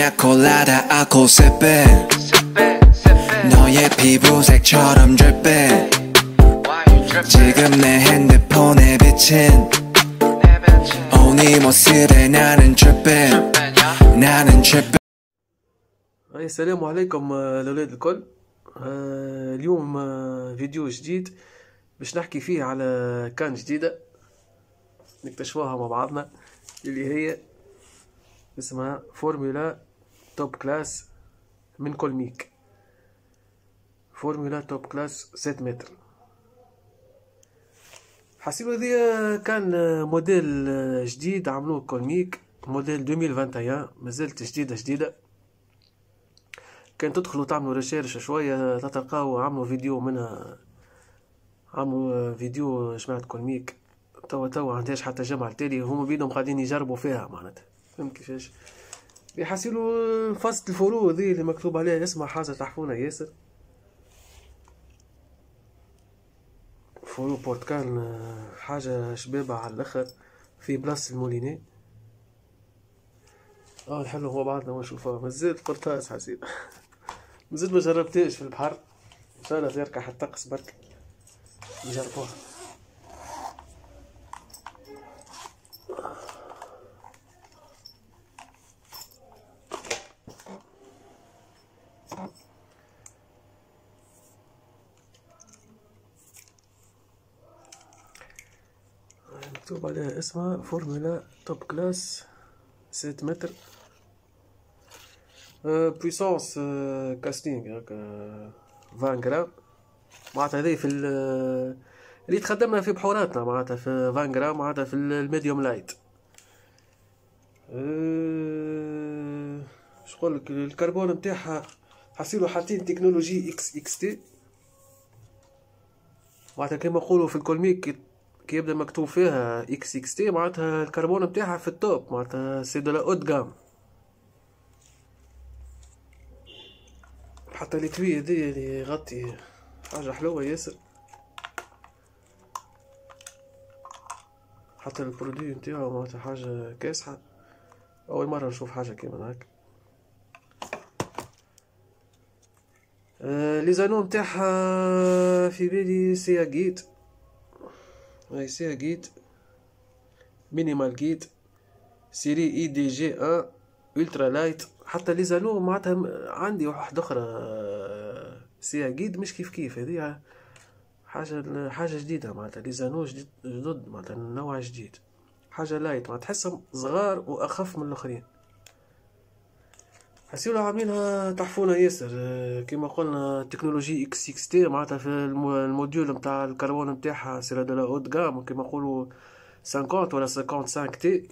냐 콜라다 아코 세배 너의 피부색처럼 drip해 지금 내 핸드폰에 비친 오 네 모습에 나는 trippin 나는 trippin أي السلام عليكم آه، الأولاد الكل آه، اليوم آه، فيديو جديد باش نحكي فيه على كان جديدة نكتشفوها مع بعضنا اللي هي اسمها فورمولا توب كلاس من Colmic Formula Top Class 7 متر حسيلو ذي كان موديل جديد عملوه Colmic موديل 2021 مازالت جديدة جديدة كان تدخلوا تعملوا recherche شوية تلقاو عملوا فيديو منها عملوا فيديو جماعة كولميك توا توا عندهاش حتى جمع التالي هما بيدهم قاعدين يجربوا فيها معناتها فهمت كيفاش يحسلوا فصل الفروع ذي اللي مكتوب عليها اسمها حاجة تحفونها ياسر. فروع بورتكال آه، حاجة شبابة على الآخر في بلاصة الموليني. آه نحلو مع بعضنا ونشوفها مازال قرطاس حسيت مازال ما جربتهاش في البحر. إن شاء الله يركح الطقس برك. نجربوها. مكتوب عليها اسمها Formula Top Class 7 متر. puissance casting هكا 20 غرام معناتها هذه في ال- اللي تخدمنا في بحوراتنا معناتها في 20 غرام معناتها في ال medium light اش نقول لك الكربون نتاعها حسيلو حاطين تكنولوجي إكس إكس تي معناتها كيما نقولوا في ال Colmic كي- يبدا مكتوب فيها إكس إكس تي معناتها الكربون نتاعها في ال top معناتها c'est de la haute gamme حتى الكوي دي اللي يغطي حاجة حلوة ياسر. حتى ال produit نتاعو معناتها حاجة كاسحة. أول مرة نشوف حاجة كيما هاك آه les anneaux نتاعها في بالي سيا Seaguide minimal guide série اي دي جي ان ultra light حتى les anneaux معناتها عندي واحدة أخرى. آه، Seaguide مش كيف كيف. هذه حاجة حاجة جديدة معناتها. les anneaux جدد معناتها نوع جديد. حاجة light معناتها. تحسهم صغار وأخف من الآخرين. حسيلو عاملينها تحفونة ياسر. آه، كيما قلنا تكنولوجي إكس إكس تي معناتها في الم- ال module نتاع الكربون نتاعها sera de la haute gamme كيما نقولوا 50 ولا 55 تي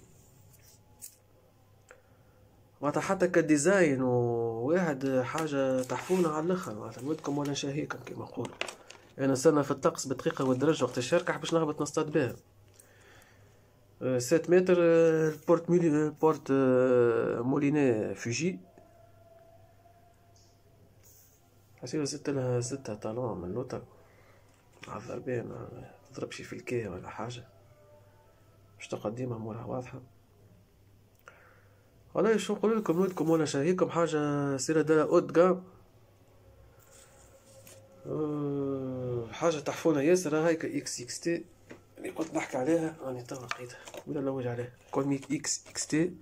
معناتها حتى كديزاين وواحد حاجة تحفونة على الآخر معناتها نودكم ولا نشاهيكم كيما نقولوا. أنا استنى في الطقس بدقيقة والدرجة وقت الشركة باش نهبط نصطاد بها. آه، 7 متر آه، البورت ميلي البورت آه، موليني فوجي حسيبها زدت لها زدتها طالون من لوطا على الضربين ما تضربش في ال quai ولا حاجة. باش تقديمها أمورها واضحة. والله شو نقول لكم؟ نودكم ولا شاهيكم حاجة. sera de la haute gamme أه، حاجة تحفونة ياسر هايك إكس إكس تي. اللي كنت نحكي عليها راني توا لقيتها ولا نلوج عليها. كولميك إكس إكس تي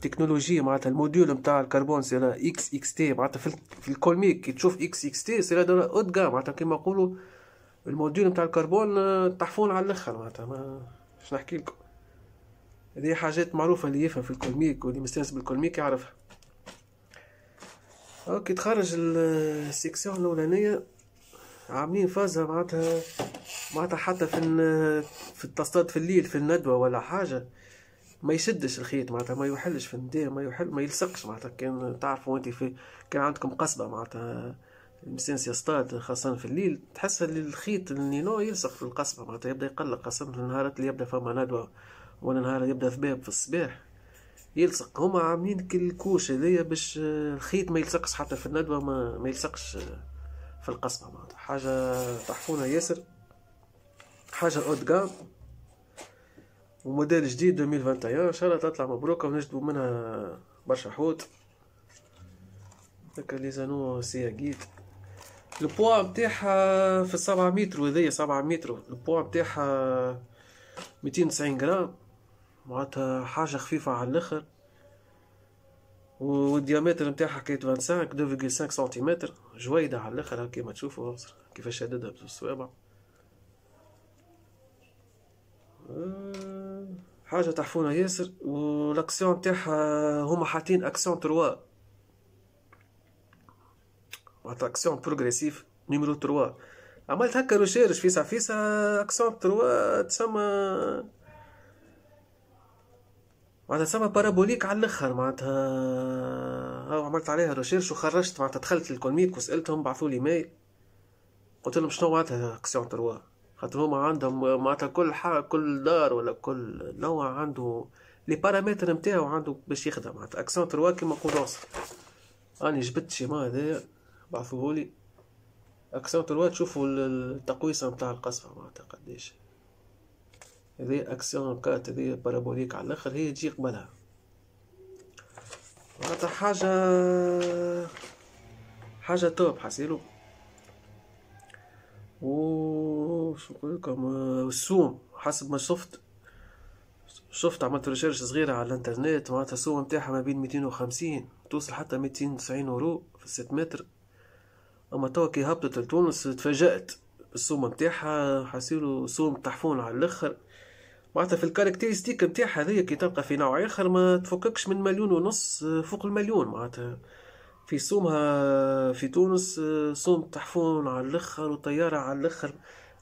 تكنولوجيا معناتها ال module نتاع الكربون سيرا إكس إكس تي معناتها في, ال- في ال Colmic كي تشوف إكس إكس تي سيرا دا اوت جام معناتها كيما نقولوا ال module نتاع الكربون آه، تحفون على الأخر. معناتها ما باش نحكي لكم. هذه حاجات معروفة اللي يفهم في ال Colmic واللي مستانس بال Colmic يعرفها. OK تخرج ال- section الأولانية. عاملين فازها معناتها معناتها حتى في في التصطاد في الليل في الندوة ولا حاجة. ما يشدش الخيط معناتها ما يحلش في النداء ما يحل ما يلصقش معناتها. كان تعرفوا انت في كان عندكم قصبة معناتها المستانس يصطاد خاصة في الليل تحس اللي الخيط النينو يلصق في القصبة معناتها يبدأ يقلق خاصة في النهارات اللي يبدأ فما ندوة ولا نهار يبدأ ذباب في الصباح يلصق. هما عاملين كل كوش هذيا باش الخيط ما يلصقش حتى في الندوة ما, ما يلصقش في القصبة معناتها. حاجة تحفونة ياسر حاجة أود جام وموديل جديد 2021 إن شاء الله تطلع مبروكة ونجدوا منها برشا حوت. هكا les anneaux Seaguide. ال poids نتاعها في السبعة متر وهذيا سبعة متر. البوا نتاعها ميتين وتسعين جرام معناتها حاجة خفيفة على الآخر. وال diamètre نتاعها كيت 25 2.5 سنتيمتر جويدة على الآخر كيما تشوفوا كيفاش شددها بالصوابع أه، حاجة تحفونة ياسر. والأكسيون نتاعها هما حاطين action trois. معناتها action progressive numéro trois. عملت هكا recherche فيسع فيسع action trois تسمى معناتها تسمى parabolique على الأخر معناتها هاو عملت عليها recherche وخرجت معناتها دخلت لل Colmic وسألتهم بعثوا لي mail قلت لهم شنو معناتها action trois خاطر هما عندهم معناتها كل حاجة كل دار ولا كل نوع عنده les paramètres نتاعو عنده باش يخدم معناتها action trois كيما نقولو راني جبت schéma هذايا بعثوهولي. action trois تشوفوا التقويسة نتاع القصبة معناتها قداش هذه action quatre هذه parabolique على الآخر هي تجي قبلها. معناتها حاجة حاجة top حسيلو. و شو نقول لكم السوم حسب ما شفت. شفت عملت recherche صغيرة على الإنترنت معناتها السوم نتاعها ما بين ميتين وخمسين توصل حتى ميتين وتسعين اورو في الست متر. أما توا كي هبطت لتونس تفاجأت بالسوم نتاعها حسيلو سوم تحفون على الآخر. معناتها في ال caractéristiques نتاعها هذيا كي تلقى في نوع آخر ما تفككش من مليون ونص فوق المليون معناتها. في سومها في تونس سوم تحفون على الأخر وطيارة على الأخر.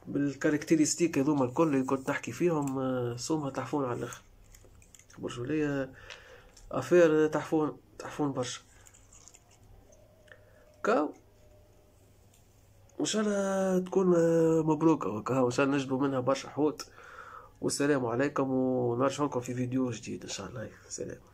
بال caractéristiques هذوما الكل اللي كنت نحكي فيهم سومها تحفون على الأخر. برجولية affaire تحفون تحفون برشا. كاو. ان شاء الله تكون مبروكة. وكا إن شاء الله نجبوا منها برشا حوت. والسلام عليكم ونرجع لكم في فيديو جديد إن شاء الله. سلام.